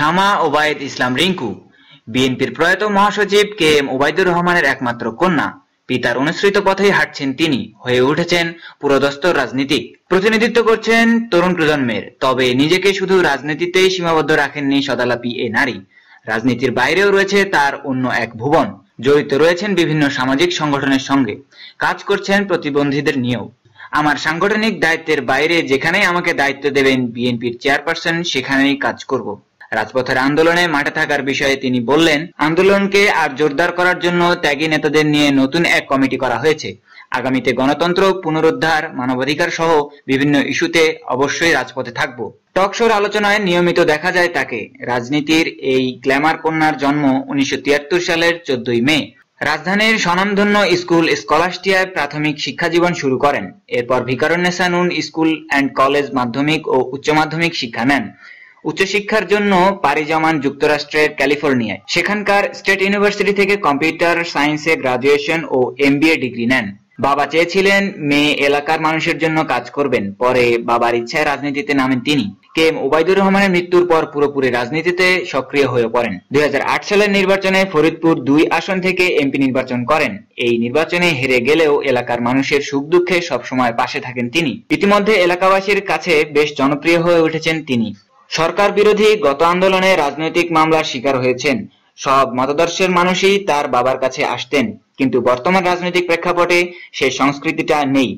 শামা ওবায়দ ইসলাম রিঙ্কু। বিএনপির প্রয়াত মহাসচিব কে এম ওবায়দুর রহমানের একমাত্র কন্যা। পিতার অনুসৃত পথেই হাঁটছেন তিনি। হয়ে উঠেছেন পুরোদস্ত রাজনীতিক। প্রতিনিধিত্ব করছেন তরুণ প্রজন্মের। তবে নিজেকে শুধু রাজনীতিতেই সীমাবদ্ধ রাখেননি সদালাপি এ নারী। রাজনীতির বাইরেও রয়েছে তার অন্য এক ভুবন। জড়িত রয়েছেন বিভিন্ন সামাজিক সংগঠনের সঙ্গে। কাজ করছেন প্রতিবন্ধীদের নিয়েও। আমার সাংগঠনিক দায়িত্বের বাইরে যেখানেই আমাকে দায়িত্ব দেবেন বিএনপির চেয়ারপারসন, সেখানেই কাজ করব। রাজপথের আন্দোলনে মাঠে থাকার বিষয়ে তিনি বললেন, আন্দোলনকে আর জোরদার করার জন্য ত্যাগী নেতাদের নিয়ে নতুন এক কমিটি করা হয়েছে। আগামীতে গণতন্ত্র, পুনরুদ্ধার মানবাধিকার সহ বিভিন্ন ইস্যুতে অবশ্যই রাজপথে থাকব। টক শোর আলোচনায় নিয়মিত দেখা যায় তাকে। রাজনীতির এই গ্ল্যামার কন্যার জন্ম উনিশশো তিয়াত্তর সালের চোদ্দই মে। রাজধানীর স্বনামধন্য স্কুল স্কলাস্টিয়ায় প্রাথমিক শিক্ষা জীবন শুরু করেন। এরপর ভিকারুন্নেসা নুন স্কুল অ্যান্ড কলেজ মাধ্যমিক ও উচ্চ মাধ্যমিক শিক্ষা নেন। উচ্চশিক্ষার জন্য পাড়ি জমান যুক্তরাষ্ট্রের ক্যালিফোর্নিয়ায়। সেখানকার স্টেট ইউনিভার্সিটি থেকে কম্পিউটার সায়েন্সে গ্রাজুয়েশন ও এমবিএ ডিগ্রি নেন। বাবা চেয়েছিলেন মেয়ে এলাকার মানুষের জন্য কাজ করবেন। পরে বাবার ইচ্ছায় রাজনীতিতে নামেন তিনি। কে এম ওবায়দুর রহমানের মৃত্যুর পর পুরোপুরি রাজনীতিতে সক্রিয় হয়ে পড়েন। দুই হাজার আট সালের নির্বাচনে ফরিদপুর দুই আসন থেকে এমপি নির্বাচন করেন। এই নির্বাচনে হেরে গেলেও এলাকার মানুষের সুখ দুঃখে সবসময় পাশে থাকেন তিনি। ইতিমধ্যে এলাকাবাসীর কাছে বেশ জনপ্রিয় হয়ে উঠেছেন তিনি। সরকার বিরোধী গত আন্দোলনে রাজনৈতিক মামলার শিকার হয়েছেন। সব মতাদর্শের মানুষই তার বাবার কাছে আসতেন, কিন্তু বর্তমান রাজনৈতিক প্রেক্ষাপটে সেই সংস্কৃতিটা নেই।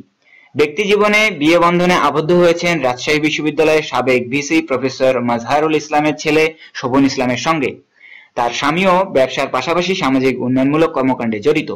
ব্যক্তি জীবনে বিয়ে বন্ধনে আবদ্ধ হয়েছেন রাজশাহী বিশ্ববিদ্যালয়ের সাবেক ভিসি প্রফেসর মাজহারুল ইসলামের ছেলে শোভন ইসলামের সঙ্গে। তার স্বামীও ব্যবসার পাশাপাশি সামাজিক উন্নয়নমূলক কর্মকাণ্ডে জড়িত।